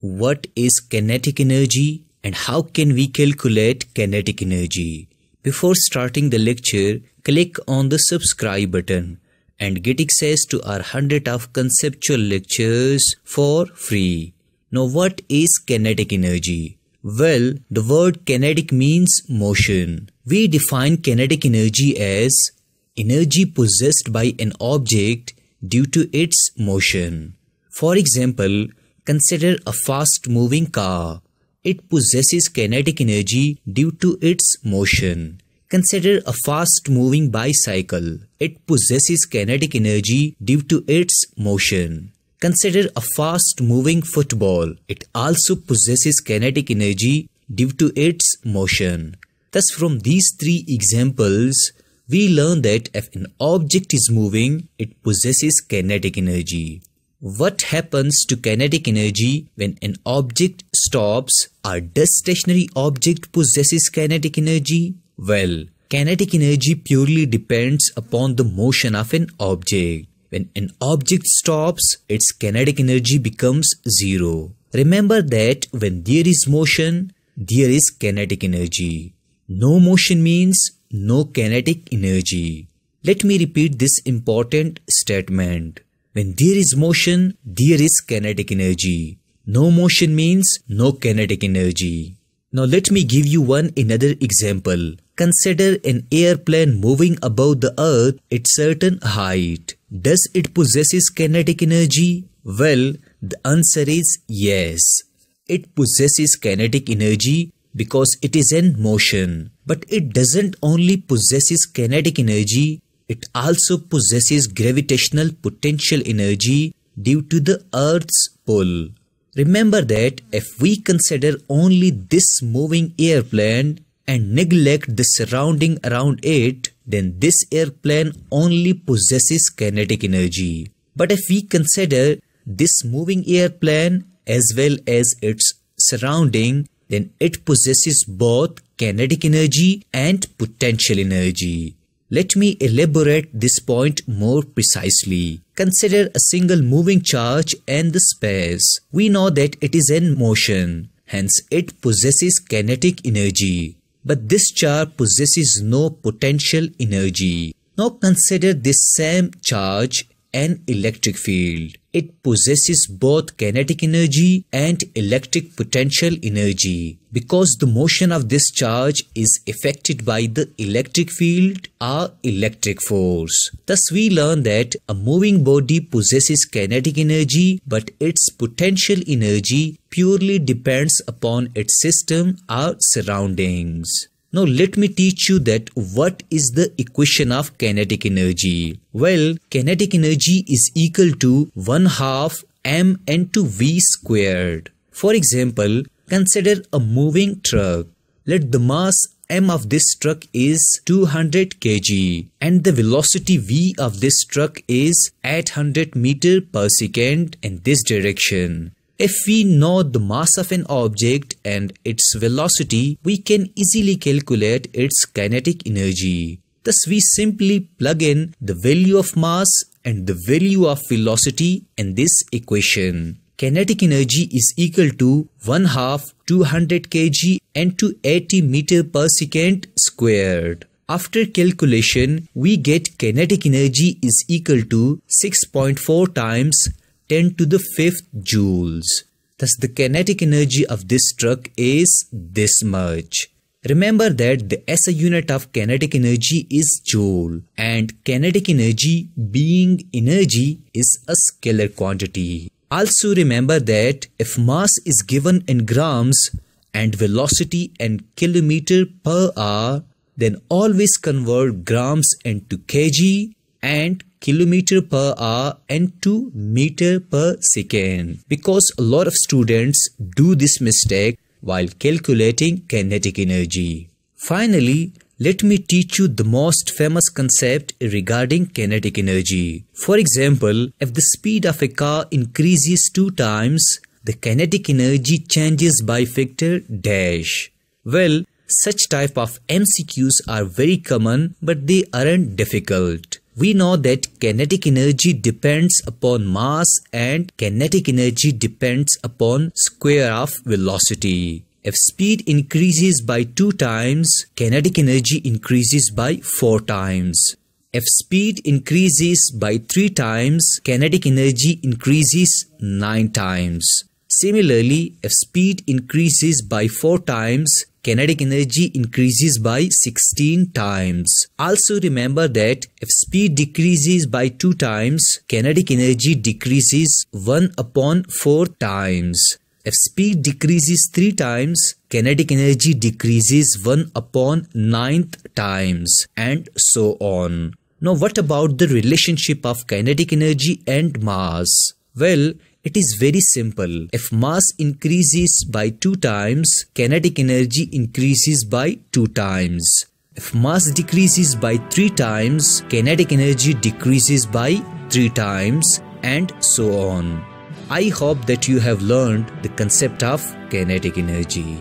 What is kinetic energy and how can we calculate kinetic energy? Before starting the lecture, click on the subscribe button and get access to our 100 of conceptual lectures for free. Now what is kinetic energy? Well, the word kinetic means motion. We define kinetic energy as energy possessed by an object due to its motion. For example, consider a fast moving car. It possesses kinetic energy due to its motion. Consider a fast moving bicycle. It possesses kinetic energy due to its motion. Consider a fast moving football. It also possesses kinetic energy due to its motion. Thus, from these three examples, we learn that if an object is moving, it possesses kinetic energy. What happens to kinetic energy when an object stops or does stationary object possesses kinetic energy? Well, kinetic energy purely depends upon the motion of an object. When an object stops, its kinetic energy becomes zero. Remember that when there is motion, there is kinetic energy. No motion means no kinetic energy. Let me repeat this important statement. When there is motion, there is kinetic energy. No motion means no kinetic energy. Now let me give you one another example. Consider an airplane moving above the earth at certain height. Does it possesses kinetic energy? Well, the answer is yes. It possesses kinetic energy because it is in motion. But it doesn't only possesses kinetic energy, it also possesses gravitational potential energy due to the earth's pull. Remember that if we consider only this moving airplane and neglect the surrounding around it, then this airplane only possesses kinetic energy. But if we consider this moving airplane as well as its surrounding, then it possesses both kinetic energy and potential energy. Let me elaborate this point more precisely. Consider a single moving charge and the space. We know that it is in motion, hence it possesses kinetic energy. But this charge possesses no potential energy. Now consider this same charge an electric field. It possesses both kinetic energy and electric potential energy. Because the motion of this charge is affected by the electric field or electric force. Thus we learn that a moving body possesses kinetic energy but its potential energy purely depends upon its system or surroundings. Now let me teach you that what is the equation of kinetic energy. Well, kinetic energy is equal to 1 half m into v squared. For example, consider a moving truck. Let the mass m of this truck is 200 kg and the velocity v of this truck is 800 meter per second in this direction. If we know the mass of an object and its velocity, we can easily calculate its kinetic energy. Thus, we simply plug in the value of mass and the value of velocity in this equation. Kinetic energy is equal to 1 half 200 kg and to 80 meter per second squared. After calculation, we get kinetic energy is equal to 6.4 times 10 to the fifth joules. Thus the kinetic energy of this truck is this much. Remember that the SI unit of kinetic energy is joule and kinetic energy being energy is a scalar quantity. Also remember that if mass is given in grams and velocity in kilometer per hour then always convert grams into kg and kilometer per hour and to meter per second because a lot of students do this mistake while calculating kinetic energy. Finally, let me teach you the most famous concept regarding kinetic energy. For example, if the speed of a car increases two times, the kinetic energy changes by factor dash. Well, such type of MCQs are very common but they aren't difficult. We know that kinetic energy depends upon mass and kinetic energy depends upon square of velocity. If speed increases by 2 times, kinetic energy increases by 4 times. If speed increases by 3 times, kinetic energy increases 9 times. Similarly, if speed increases by 4 times, kinetic energy increases by 16 times. Also remember that if speed decreases by 2 times, kinetic energy decreases 1 upon 4 times. If speed decreases 3 times, kinetic energy decreases 1 upon 9th times and so on. Now what about the relationship of kinetic energy and mass? Well, it is very simple. If mass increases by 2 times, kinetic energy increases by 2 times. If mass decreases by 3 times, kinetic energy decreases by 3 times and so on. I hope that you have learned the concept of kinetic energy.